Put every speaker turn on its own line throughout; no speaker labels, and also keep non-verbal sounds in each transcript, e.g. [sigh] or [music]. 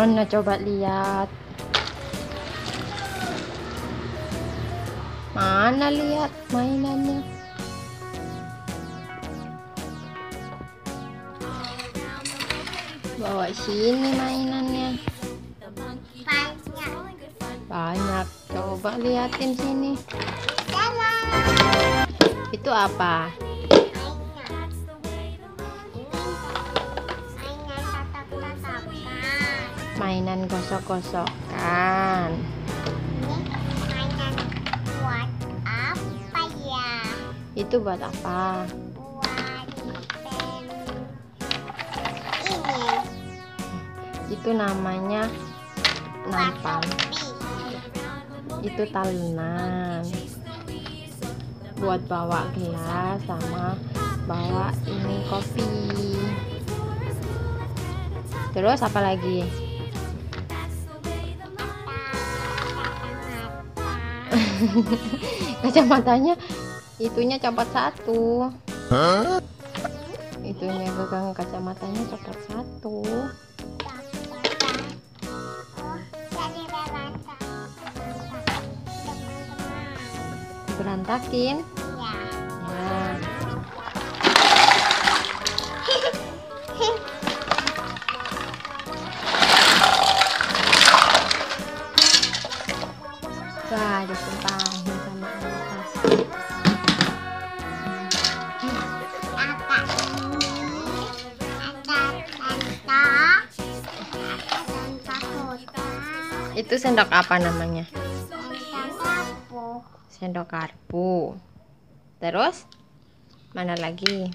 Mana coba lihat. Mana lihat mainannya? Bawa sini mainannya.
Banyak.
Banyak. Coba liatin sini. Itu apa?
Mainan.
Gosok-gosokan.
Ini mainan buat apa ya?
Itu buat apa? Itu namanya
topi.
Itu talenan. Buat bawa gelas sama bawa ini kopi. Terus apa lagi? [laughs] Kacamatanya itunya copot satu. Itunya gagang kacamatanya copot satu. Berantakin.
Ya. [laughs]
Ya. Itu sendok apa namanya? Sendok karpu. Terus mana lagi?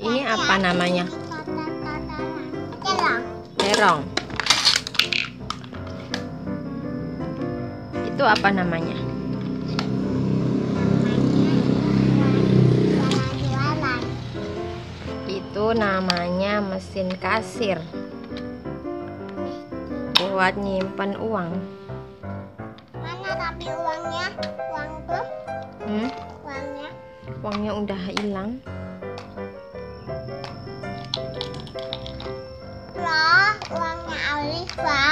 Ini apa namanya?
Terong.
Itu apa namanya? Itu namanya mesin kasir. Buat nyimpan uang.
Mana tapi uangnya? Uang tuh?
Hmm?
Uangnya?
Uangnya udah hilang.
Loh, uangnya Alifa.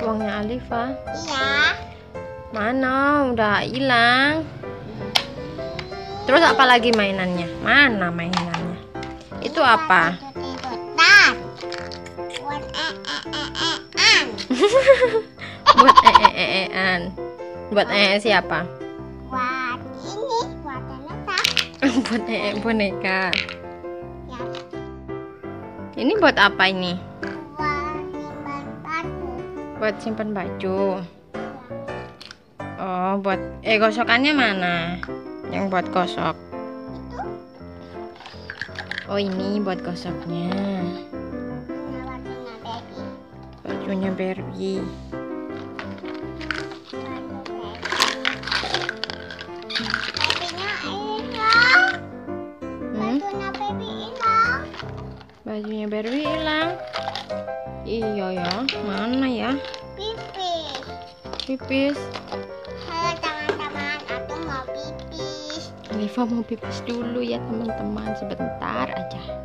Uangnya Alifa.
Iya.
Mana? Udah hilang. Terus apa lagi mainannya? Mana mainannya? Itu apa?
Buat e-e-e-e-an.
Buat ee ee ean. Buat ee siapa?
Buat ini, buat boneka.
Buat ee boneka.
Ya,
Ini buat apa ini?
buat simpan batu.
Buat simpan baju. Oh, buat eh gosokannya mana? Yang buat gosok. Oh, ini buat gosoknya. Bajunya Barbie. Hmm?
Bajunya
Barbie hilang. Iya ya, mana ya?
Pipis. Pipis.
Liva mau pipis dulu ya teman-teman sebentar aja.